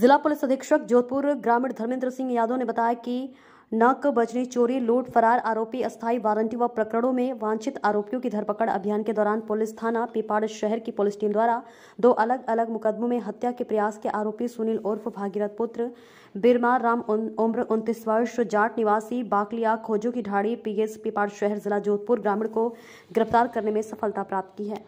जिला पुलिस अधीक्षक जोधपुर ग्रामीण धर्मेंद्र सिंह यादव ने बताया कि नक बजरी चोरी, लूट, फरार आरोपी, अस्थायी वारंटी व प्रकरणों में वांछित आरोपियों की धरपकड़ अभियान के दौरान पुलिस थाना पिपाड़ शहर की पुलिस टीम द्वारा दो अलग अलग मुकदमों में हत्या के प्रयास के आरोपी सुनील उर्फ़ भागीरथ पुत्र बिरमार राम उम्र उनतीस वर्ष, जाट निवासी बाकलिया खोजो की ढाड़ी पीएस पिपाड़ शहर जिला जोधपुर ग्रामीण को गिरफ़्तार करने में सफलता प्राप्त की है।